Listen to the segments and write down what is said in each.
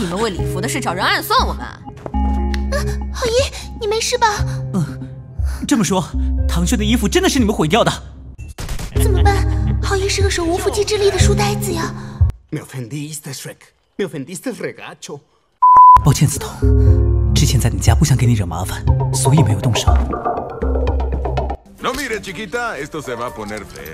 你们为礼服的事找人暗算我们？浩一，你没事吧？嗯这么说，唐轩的衣服真的是你们毁掉的？怎么办？浩一是个手无缚鸡之力的书呆子呀。Me ofendiste, Shrek. Me ofendiste, regacho. 抱歉，梓潼，之前在你家不想给你惹麻烦，所以没有动手。No mire, chiquita, esto se va a poner feo.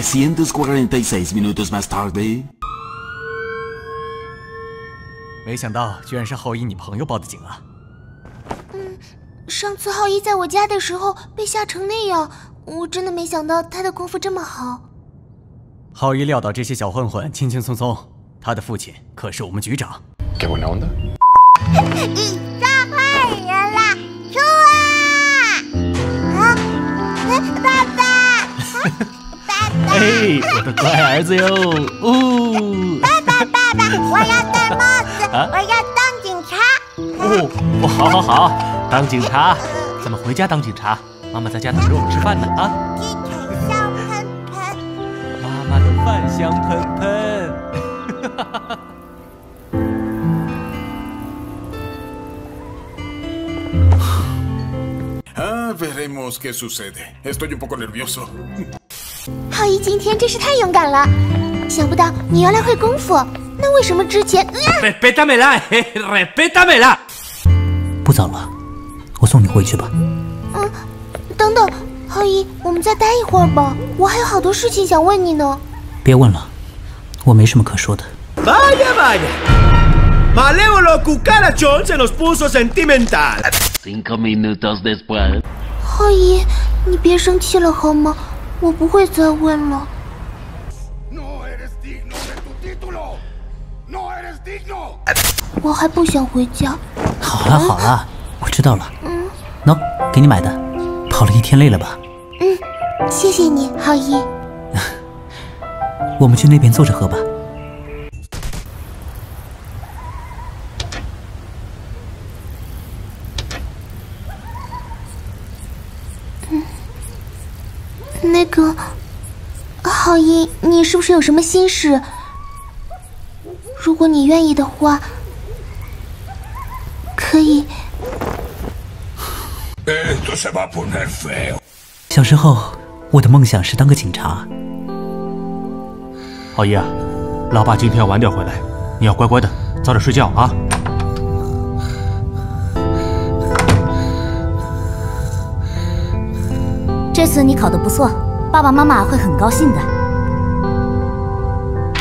346 minutos más tarde. 没想到居然是浩一你朋友报的警啊！嗯上次浩一在我家的时候被吓成那样，我真的没想到他的功夫这么好。浩一撂倒这些小混混，轻轻松松。他的父亲可是我们局长。Qué buena onda. 你抓坏人了，出啊！啊，爸爸，爸爸，哎，我的乖儿子哟！哦，爸爸，爸爸，我要戴帽子，啊我要当警察。哦，哦，好好好，当警察，咱们回家当警察。妈妈在家等着我们吃饭呢啊！鸡腿香喷喷，妈妈的饭香喷喷。Ah, veremos qué sucede. Estoy un poco nervioso. 今天真是太勇敢了，想不到你原来会功夫，那为什么之前？respétamela, eh, respétamela。不早了，我送你回去吧。嗯，等等，浩一，我们再待一会儿吧，我还有好多事情想问你呢。别问了，我没什么可说的。Vaya, vaya. Malévolo cucarachón se nos puso sentimental. Cinco minutos después. 浩一，你别生气了好吗？我不会再问了。我还不想回家。好了好了，我知道了。嗯，喏，给你买的，跑了一天累了吧？嗯谢谢你，浩一。我们去那边坐着喝吧。那个，浩一，你是不是有什么心事？如果你愿意的话，可以。小时候，我的梦想是当个警察。浩一啊，老爸今天要晚点回来，你要乖乖的，早点睡觉啊。这次你考得不错，爸爸妈妈会很高兴的。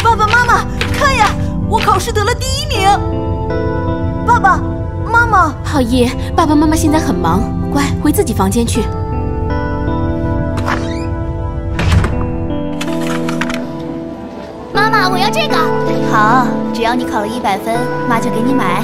爸爸妈妈，看呀，我考试得了第一名！爸爸妈妈，浩一，爸爸妈妈现在很忙，乖，回自己房间去。妈妈，我要这个。好，只要你考了一百分，妈就给你买。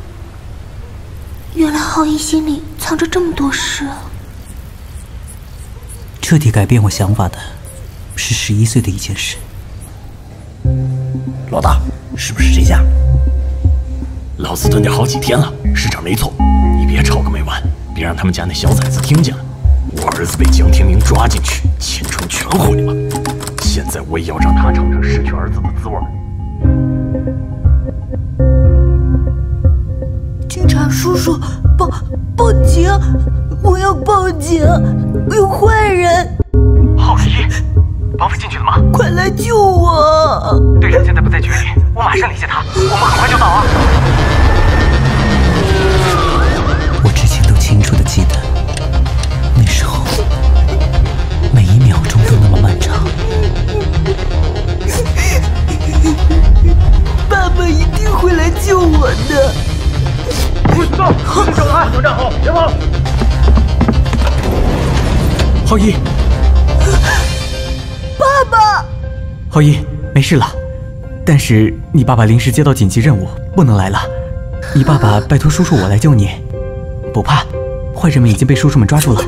原来浩一心里藏着这么多事啊。彻底改变我想法的，是十一岁的一件事。老大，是不是这家？老子蹲点好几天了，是这没错。你别吵个没完，别让他们家那小崽子听见了。我儿子被江天明抓进去，前程全毁了。现在我也要让他尝尝失去儿子的滋味叔叔，报报警！我要报警！有坏人，浩一，绑匪进去了吗？快来救我！队长现在不在局里，我马上联系他，我们很快就到啊。浩一，爸爸，浩一，没事了。但是你爸爸临时接到紧急任务，不能来了。你爸爸拜托叔叔我来救你，不怕，坏人们已经被叔叔们抓住了。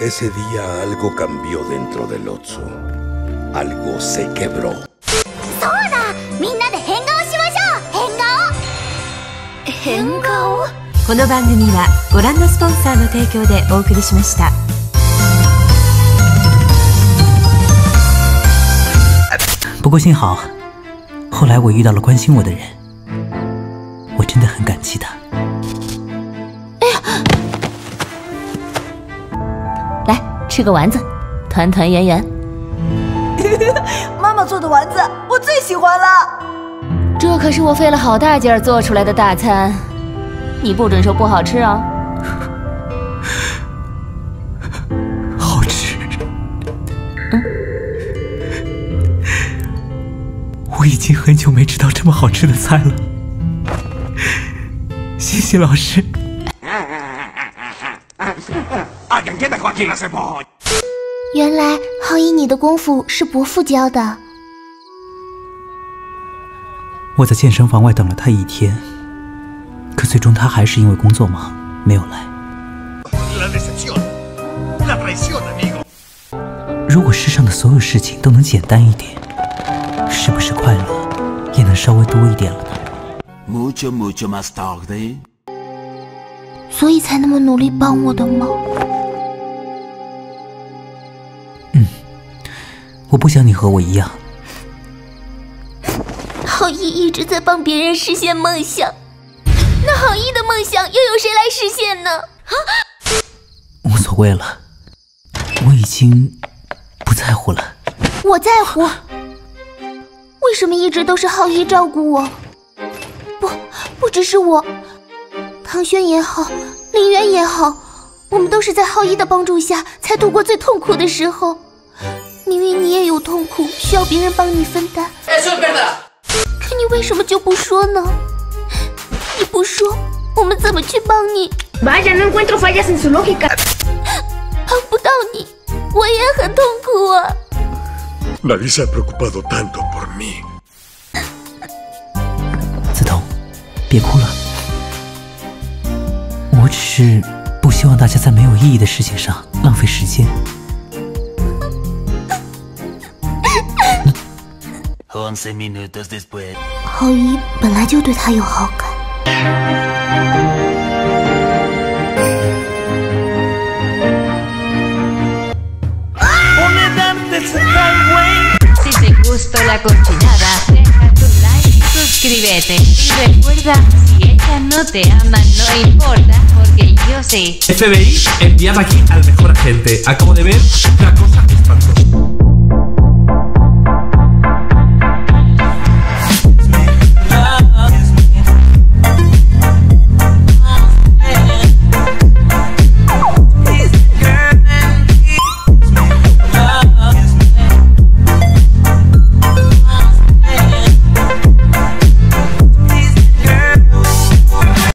Ese día algo cambió dentro del Otsu. Algo se quebró. そうだみんなで変顔しましょう変顔変顔 この番組はご覧のスポンサーの提供でお送りしました。不过幸好，后来我遇到了关心我的人，我真的很感激他。来吃个丸子，团团圆圆。妈妈做的丸子我最喜欢了。这可是我费了好大劲儿做出来的大餐， 你不准说不好吃哦！好吃。嗯，我已经很久没吃到这么好吃的菜了。谢谢老师。原来浩一你的功夫是伯父教的。我在健身房外等了他一天，可最终他还是因为工作忙没有来。La decepción. La traición, amigo. 如果世上的所有事情都能简单一点，是不是快乐也能稍微多一点了呢？Mucho, mucho más tarde. 所以才那么努力帮我的吗？嗯我不想你和我一样。浩一一直在帮别人实现梦想，那浩一的梦想又有谁来实现呢？啊！无所谓了，我已经不在乎了。我在乎。为什么一直都是浩一照顾我？不，不只是我，唐轩也好，林渊也好，我们都是在浩一的帮助下才度过最痛苦的时候。明明你也有痛苦，需要别人帮你分担。可你为什么就不说呢？你不说，我们怎么去帮你？Vaya, no encuentro fallas en su lógica. 帮不到你，我也很痛苦啊。Nadie se ha preocupado tanto por mí. 梓潼，别哭了。我只是不希望大家在没有意义的事情上浪费时间。Once minutos después. 浩一本来就对他有好感。Si te gustó la cochinada, deja tu like suscríbete. Y recuerda, si ella no te ama, no importa, porque yo sí. FBI, enviad aquí al mejor agente. Acabo de ver una cosa espantosa.